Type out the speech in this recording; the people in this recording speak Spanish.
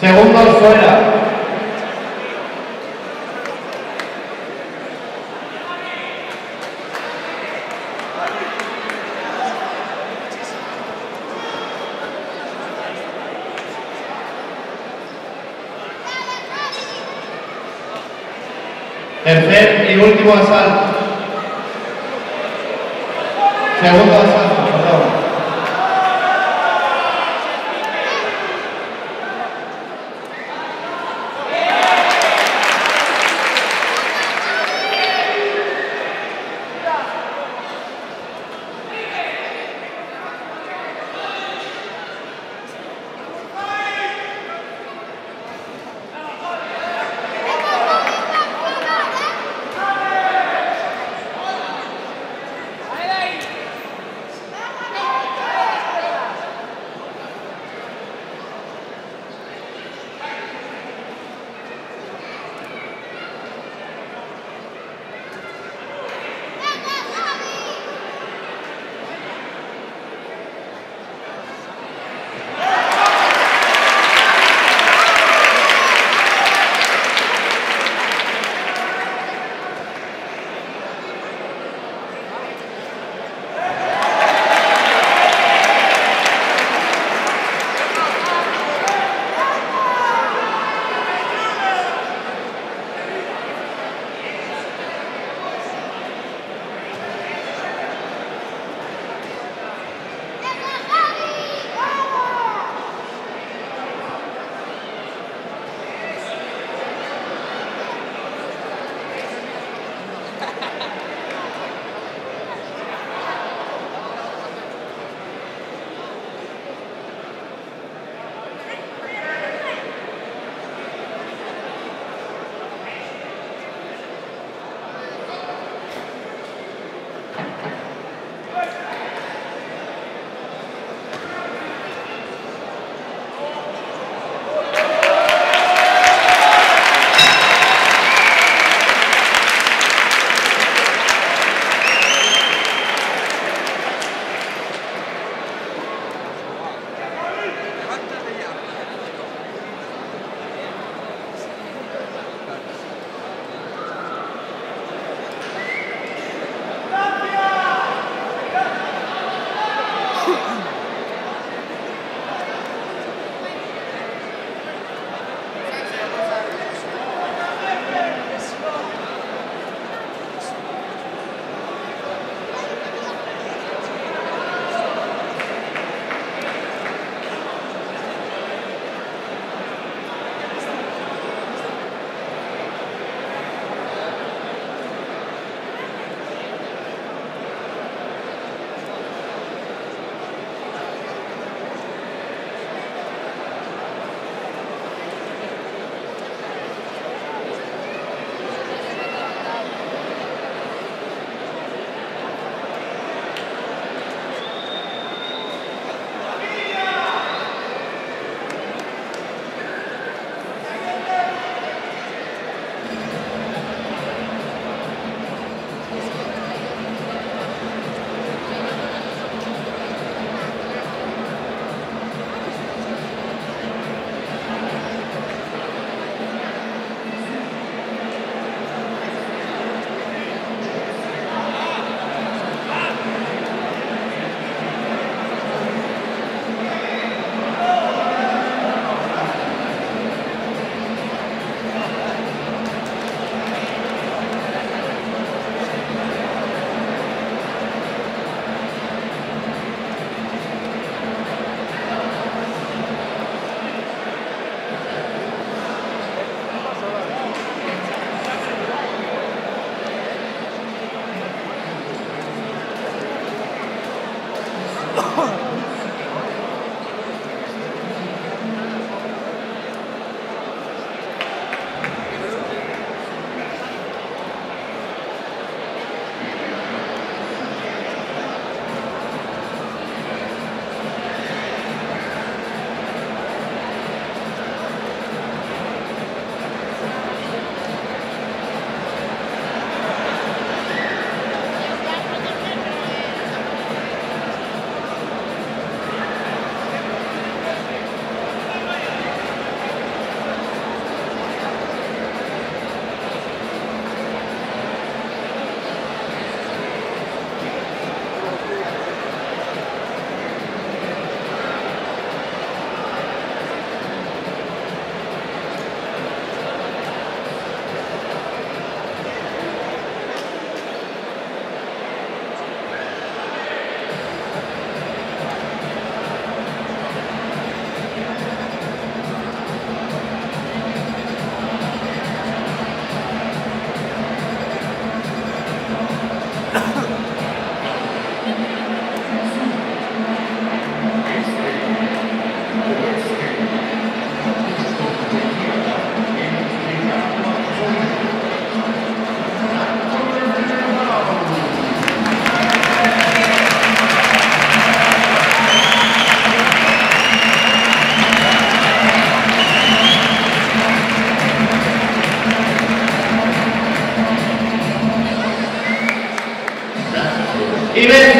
Segundos fuera. Tercer y último asalto. Segundo asalto. Amen.